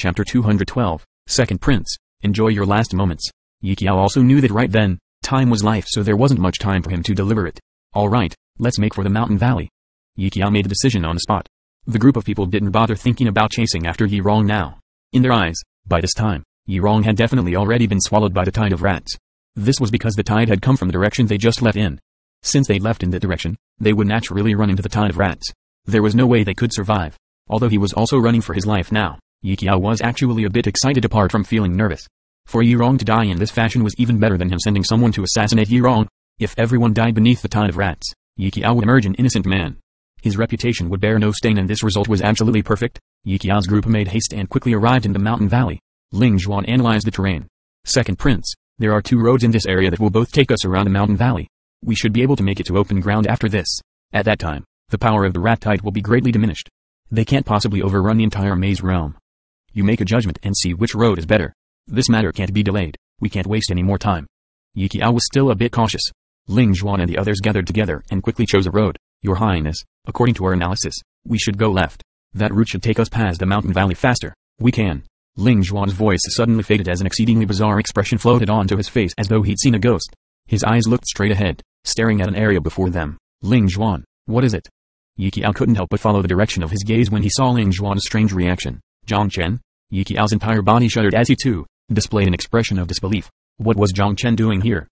Chapter 212, Second Prince, Enjoy your last moments. Yi Qiao also knew that right then, time was life so there wasn't much time for him to deliver it. Alright, let's make for the mountain valley. Yi Qiao made a decision on the spot. The group of people didn't bother thinking about chasing after Yi Rong now. In their eyes, by this time, Yi Rong had definitely already been swallowed by the tide of rats. This was because the tide had come from the direction they just left in. Since they left in that direction, they would naturally run into the tide of rats. There was no way they could survive. Although he was also running for his life now, Yi Qiao was actually a bit excited apart from feeling nervous. For Yi Rong to die in this fashion was even better than him sending someone to assassinate Yi Rong. If everyone died beneath the tide of rats, Yi Qiao would emerge an innocent man. His reputation would bear no stain and this result was absolutely perfect. Yi Qiao's group made haste and quickly arrived in the mountain valley. Ling Zhuan analyzed the terrain. Second Prince, there are two roads in this area that will both take us around the mountain valley. We should be able to make it to open ground after this. At that time, the power of the rat tide will be greatly diminished. They can't possibly overrun the entire maze realm. You make a judgment and see which road is better. This matter can't be delayed, we can't waste any more time. Yi Qiao was still a bit cautious. Ling Zhuan and the others gathered together and quickly chose a road. Your Highness, according to our analysis, we should go left. That route should take us past the mountain valley faster. We can. Ling Zhuan's voice suddenly faded as an exceedingly bizarre expression floated onto his face as though he'd seen a ghost. His eyes looked straight ahead, staring at an area before them. Ling Zhuan, what is it? Yi Qiao couldn't help but follow the direction of his gaze when he saw Ling Zhuan's strange reaction. Jiang Chen? Yi Qiao's entire body shuddered as he too, displayed an expression of disbelief. What was Jiang Chen doing here?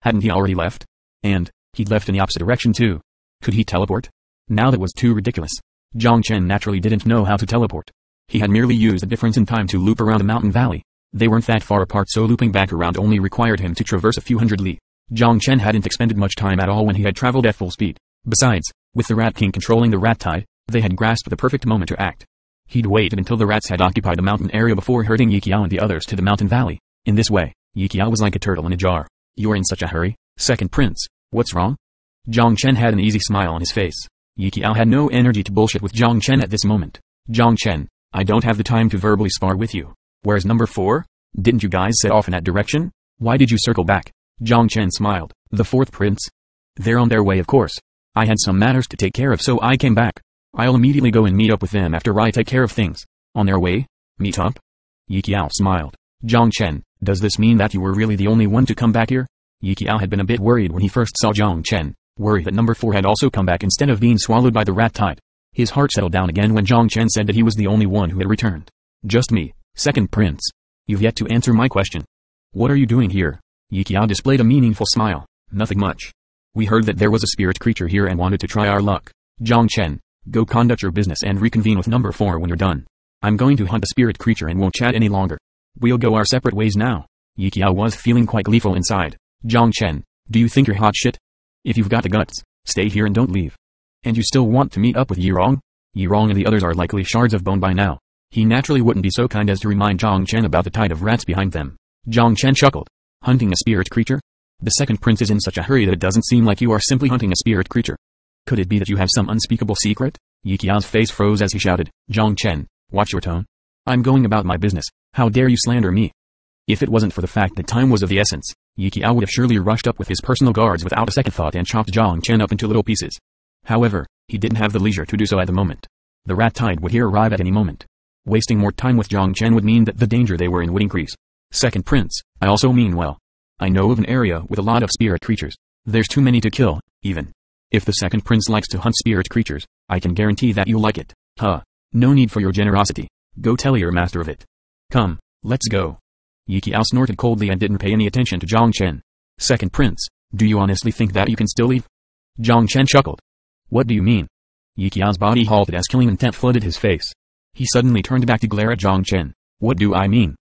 Hadn't he already left? And, he'd left in the opposite direction too. Could he teleport? Now that was too ridiculous. Jiang Chen naturally didn't know how to teleport. He had merely used the difference in time to loop around the mountain valley. They weren't that far apart so looping back around only required him to traverse a few hundred li. Jiang Chen hadn't expended much time at all when he had traveled at full speed. Besides, with the Rat King controlling the rat tide, they had grasped the perfect moment to act. He'd waited until the rats had occupied the mountain area before herding Yi Qiao and the others to the mountain valley. In this way, Yi Qiao was like a turtle in a jar. You're in such a hurry, second prince, what's wrong? Jiang Chen had an easy smile on his face. Yi Qiao had no energy to bullshit with Jiang Chen at this moment. Jiang Chen, I don't have the time to verbally spar with you. Where's number 4? Didn't you guys set off in that direction? Why did you circle back? Jiang Chen smiled. The fourth prince? They're on their way of course. I had some matters to take care of so I came back. I'll immediately go and meet up with them after I take care of things. On their way? Meet up? Yi Qiao smiled. Jiang Chen, does this mean that you were really the only one to come back here? Yi Qiao had been a bit worried when he first saw Jiang Chen, worried that number 4 had also come back instead of being swallowed by the rat tide. His heart settled down again when Jiang Chen said that he was the only one who had returned. Just me, second prince. You've yet to answer my question. What are you doing here? Yi Qiao displayed a meaningful smile. Nothing much. We heard that there was a spirit creature here and wanted to try our luck. Jiang Chen, go conduct your business and reconvene with number 4 when you're done. I'm going to hunt the spirit creature and won't chat any longer. We'll go our separate ways now. Yi Qiao was feeling quite gleeful inside. Jiang Chen, do you think you're hot shit? If you've got the guts, stay here and don't leave. And you still want to meet up with Yi Rong? Yi Rong and the others are likely shards of bone by now. He naturally wouldn't be so kind as to remind Jiang Chen about the tide of rats behind them. Jiang Chen chuckled. Hunting a spirit creature? The second prince is in such a hurry that it doesn't seem like you are simply hunting a spirit creature. Could it be that you have some unspeakable secret? Yi Qiao's face froze as he shouted, Jiang Chen, watch your tone. I'm going about my business, how dare you slander me? If it wasn't for the fact that time was of the essence, Yi Qiao would have surely rushed up with his personal guards without a second thought and chopped Jiang Chen up into little pieces. However, he didn't have the leisure to do so at the moment. The rat tide would here arrive at any moment. Wasting more time with Jiang Chen would mean that the danger they were in would increase. Second prince, I also mean well. I know of an area with a lot of spirit creatures. There's too many to kill, even. If the second prince likes to hunt spirit creatures, I can guarantee that you'll like it. Huh. No need for your generosity. Go tell your master of it. Come, let's go. Yi Qiao snorted coldly and didn't pay any attention to Jiang Chen. Second prince, do you honestly think that you can still leave? Jiang Chen chuckled. What do you mean? Yi Qiao's body halted as killing intent flooded his face. He suddenly turned back to glare at Jiang Chen. What do I mean?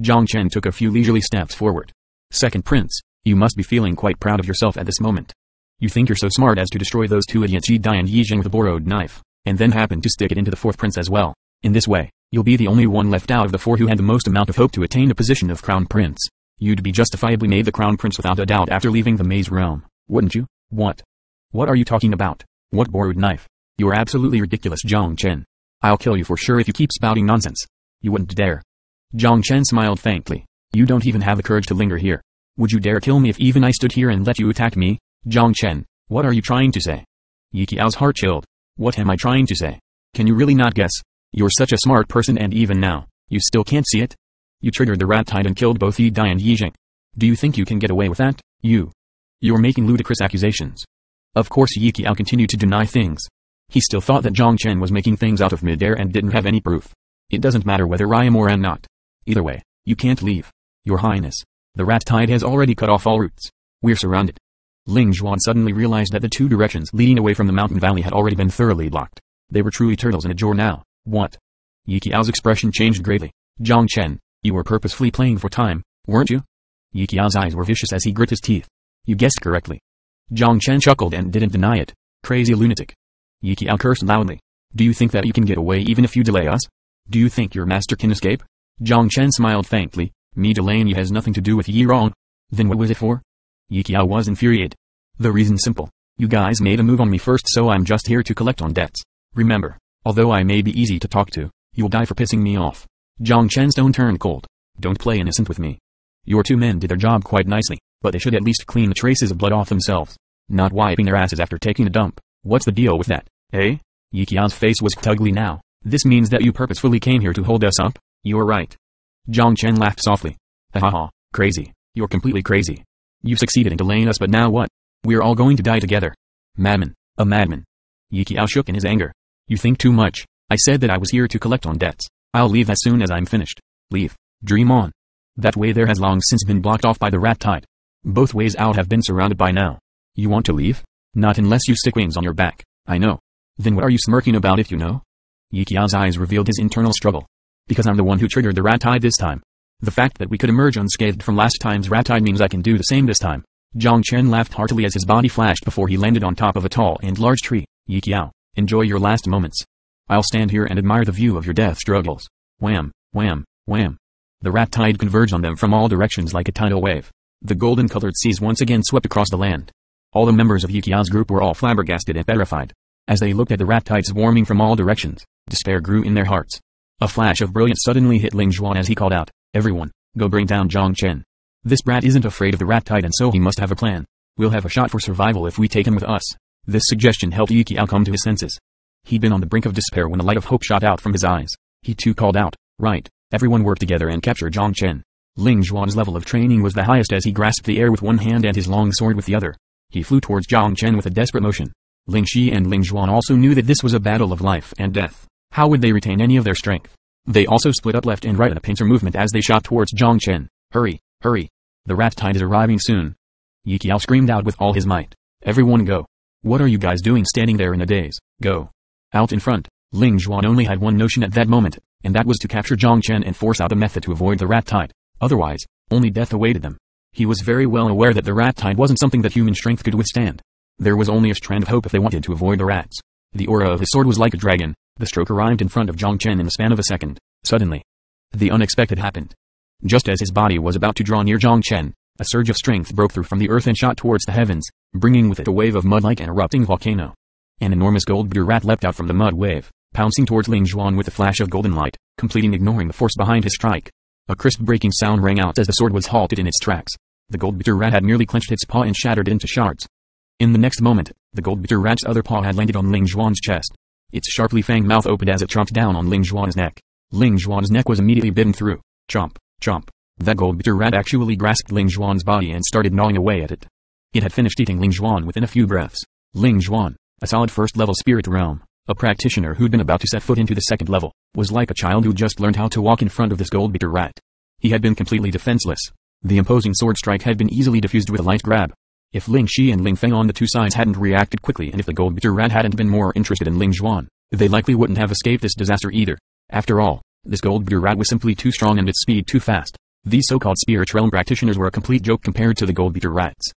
Jiang Chen took a few leisurely steps forward. Second prince, you must be feeling quite proud of yourself at this moment. You think you're so smart as to destroy those two idiots Yi Dai and Yi Jing with a borrowed knife, and then happen to stick it into the fourth prince as well. In this way, you'll be the only one left out of the four who had the most amount of hope to attain a position of crown prince. You'd be justifiably made the crown prince without a doubt after leaving the maze realm, wouldn't you? What? What are you talking about? What borrowed knife? You're absolutely ridiculous Jiang Chen. I'll kill you for sure if you keep spouting nonsense. You wouldn't dare. Jiang Chen smiled faintly. You don't even have the courage to linger here. Would you dare kill me if even I stood here and let you attack me? Jiang Chen, what are you trying to say? Yi Qiao's heart chilled. What am I trying to say? Can you really not guess? You're such a smart person and even now, You still can't see it? You triggered the rat tide and killed both Yi Dai and Yi Jing. Do you think you can get away with that? You. You're making ludicrous accusations. Of course Yi Qiao continued to deny things. He still thought that Jiang Chen was making things out of midair and didn't have any proof. It doesn't matter whether I am or am not. Either way, you can't leave. Your Highness. The rat tide has already cut off all routes. We're surrounded. Ling Zhuan suddenly realized that the two directions leading away from the mountain valley had already been thoroughly blocked. They were truly turtles in a jar now. What? Yi Qiao's expression changed greatly. Jiang Chen, you were purposefully playing for time, weren't you? Yi Qiao's eyes were vicious as he grit his teeth. You guessed correctly. Jiang Chen chuckled and didn't deny it. Crazy lunatic. Yi Qiao cursed loudly. Do you think that you can get away even if you delay us? Do you think your master can escape? Jiang Chen smiled faintly. Me delaying you has nothing to do with Yi Rong. Then what was it for? Yi Qiao was infuriated. The reason's simple. You guys made a move on me first so I'm just here to collect on debts. Remember, although I may be easy to talk to, you'll die for pissing me off. Jiang Chen's tone turned cold. Don't play innocent with me. Your two men did their job quite nicely, but they should at least clean the traces of blood off themselves. Not wiping their asses after taking a dump. What's the deal with that, eh? Yi Qiao's face was ugly now. This means that you purposefully came here to hold us up? You're right. Jiang Chen laughed softly. Ha ha ha, crazy. You're completely crazy. You succeeded in delaying us but now what? We're all going to die together. Madman. A madman. Yi Qiao shook in his anger. You think too much. I said that I was here to collect on debts. I'll leave as soon as I'm finished. Leave. Dream on. That way there has long since been blocked off by the rat tide. Both ways out have been surrounded by now. You want to leave? Not unless you stick wings on your back, I know. Then what are you smirking about if you know? Yi Qiao's eyes revealed his internal struggle. Because I'm the one who triggered the rat tide this time. The fact that we could emerge unscathed from last time's rat tide means I can do the same this time. Jiang Chen laughed heartily as his body flashed before he landed on top of a tall and large tree. Yi Qiao, enjoy your last moments. I'll stand here and admire the view of your death struggles. Wham, wham, wham. The rat tide converged on them from all directions like a tidal wave. The golden-colored seas once again swept across the land. All the members of Yi Qiao's group were all flabbergasted and petrified. As they looked at the rat tide swarming from all directions, despair grew in their hearts. A flash of brilliance suddenly hit Ling Zhuan as he called out, Everyone, go bring down Jiang Chen. This brat isn't afraid of the rat tide and so he must have a plan. We'll have a shot for survival if we take him with us. This suggestion helped Yi Qiao come to his senses. He'd been on the brink of despair when a light of hope shot out from his eyes. He too called out, Right, everyone work together and capture Jiang Chen. Ling Zhuan's level of training was the highest as he grasped the air with one hand and his long sword with the other. He flew towards Jiang Chen with a desperate motion. Ling Shi and Ling Zhuan also knew that this was a battle of life and death. How would they retain any of their strength? They also split up left and right in a pincer movement as they shot towards Jiang Chen. Hurry, hurry. The rat tide is arriving soon. Yi Qiao screamed out with all his might. Everyone go. What are you guys doing standing there in a daze? Go. Out in front. Ling Zhuan only had one notion at that moment, and that was to capture Jiang Chen and force out a method to avoid the rat tide. Otherwise, only death awaited them. He was very well aware that the rat tide wasn't something that human strength could withstand. There was only a strand of hope if they wanted to avoid the rats. The aura of his sword was like a dragon. The stroke arrived in front of Jiang Chen in the span of a second. Suddenly, the unexpected happened. Just as his body was about to draw near Jiang Chen, a surge of strength broke through from the earth and shot towards the heavens, bringing with it a wave of mud like an erupting volcano. An enormous gold blue rat leapt out from the mud wave, pouncing towards Ling Zhuan with a flash of golden light, completing ignoring the force behind his strike. A crisp breaking sound rang out as the sword was halted in its tracks. The gold bitter rat had merely clenched its paw and shattered into shards. In the next moment, the gold bitter rat's other paw had landed on Ling Zhuan's chest. Its sharply fanged mouth opened as it chomped down on Ling Zhuan's neck. Ling Zhuan's neck was immediately bitten through. Chomp, chomp. That gold bitter rat actually grasped Ling Zhuan's body and started gnawing away at it. It had finished eating Ling Zhuan within a few breaths. Ling Zhuan, a solid first-level spirit realm, a practitioner who'd been about to set foot into the second level, was like a child who just learned how to walk in front of this gold bitter rat. He had been completely defenseless. The imposing sword strike had been easily diffused with a light grab. If Ling Shi and Ling Feng on the two sides hadn't reacted quickly and if the gold bitter rat hadn't been more interested in Ling Zhuan, they likely wouldn't have escaped this disaster either. After all, this gold bitter rat was simply too strong and its speed too fast. These so-called spirit realm practitioners were a complete joke compared to the gold rats.